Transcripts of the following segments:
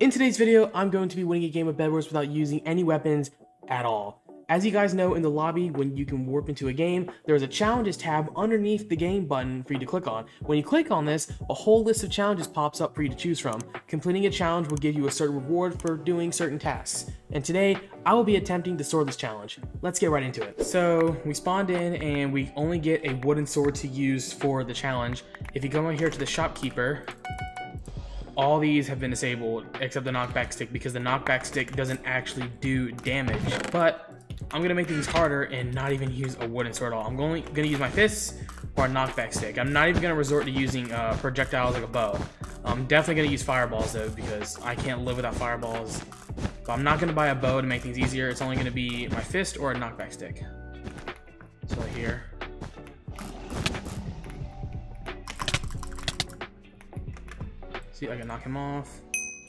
In today's video, I'm going to be winning a game of Bed Wars without using any weapons at all. As you guys know, in the lobby, when you can warp into a game, there is a challenges tab underneath the game button for you to click on. When you click on this, a whole list of challenges pops up for you to choose from. Completing a challenge will give you a certain reward for doing certain tasks. And today, I will be attempting the swordless challenge. Let's get right into it. So, we spawned in and we only get a wooden sword to use for the challenge. If you come over here to the shopkeeper, all these have been disabled except the knockback stick because the knockback stick doesn't actually do damage. But I'm gonna make things harder and not even use a wooden sword at all. I'm only gonna use my fists or a knockback stick. I'm not even gonna resort to using uh, projectiles like a bow. I'm definitely gonna use fireballs though because I can't live without fireballs. But I'm not gonna buy a bow to make things easier. It's only gonna be my fist or a knockback stick. So here. See I can knock him off.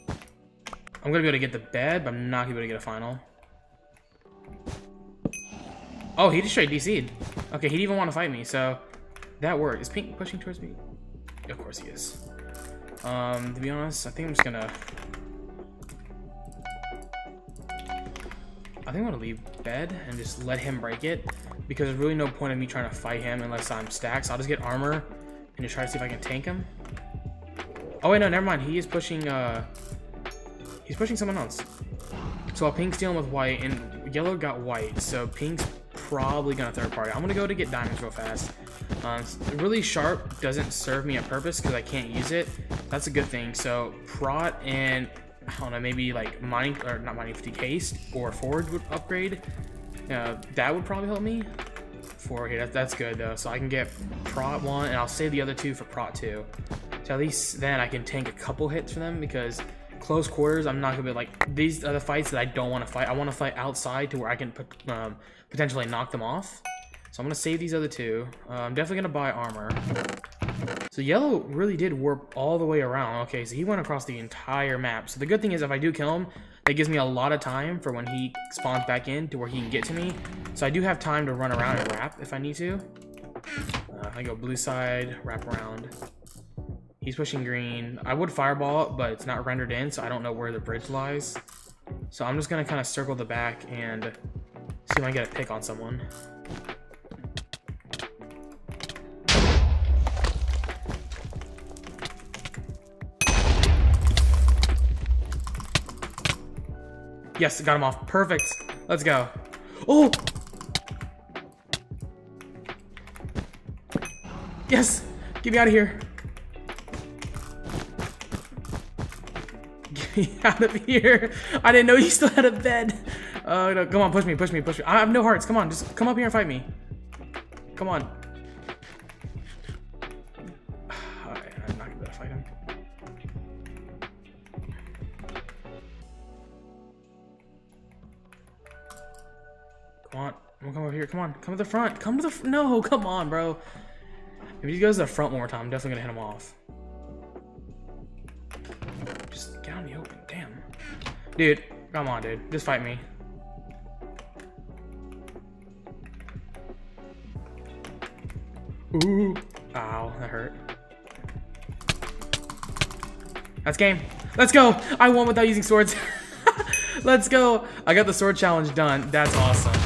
I'm gonna be able to get the bed, but I'm not gonna be able to get a final. Oh, he just straight DC'd. Okay, he didn't even want to fight me, so that worked. Is Pink pushing towards me? Of course he is. Um, to be honest, I think I'm just gonna... I think I'm gonna leave bed and just let him break it because there's really no point in me trying to fight him unless I'm stacked. So I'll just get armor and just try to see if I can tank him. Oh wait, no, never mind. He is pushing, uh... He's pushing someone else. So Pink's dealing with white, and yellow got white, so Pink's probably gonna third party. I'm gonna go to get diamonds real fast. Um, really sharp doesn't serve me a purpose because I can't use it. That's a good thing. So prot and I don't know, maybe like mining or not mining 50 case or forward would upgrade. Uh, that would probably help me. For here, that, that's good though. So I can get prot one, and I'll save the other two for prot two. So at least then I can tank a couple hits for them because close quarters, I'm not gonna be like these are the fights that I don't want to fight. I want to fight outside to where I can put, um, potentially knock them off. So I'm gonna save these other two. Uh, I'm definitely gonna buy armor. So yellow really did warp all the way around. Okay, so he went across the entire map. So the good thing is if I do kill him, that gives me a lot of time for when he spawns back in to where he can get to me. So I do have time to run around and wrap if I need to. Uh, I go blue side, wrap around. He's pushing green. I would fireball but it's not rendered in, so I don't know where the bridge lies. So I'm just gonna kind of circle the back and see if I can get a pick on someone. Yes, got him off. Perfect. Let's go. Oh! Yes! Get me out of here. Me out of here. I didn't know you still had a bed. Uh, no, come on, push me, push me, push me. I have no hearts. Come on, just come up here and fight me. Come on. I'm not gonna fight him. Come on, I'm gonna come over here. Come on, come to the front. Come to the no. Come on, bro. If he goes to the front one more time, I'm definitely gonna hit him off. Dude, come on, dude. Just fight me. Ooh. Ow, that hurt. That's game. Let's go. I won without using swords. Let's go. I got the sword challenge done. That's awesome.